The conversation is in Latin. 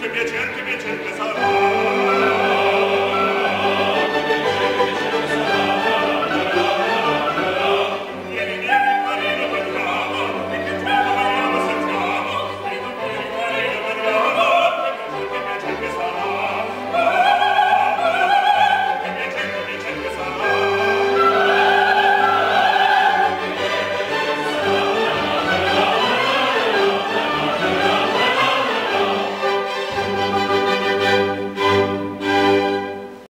che piacer che piacer che sarà.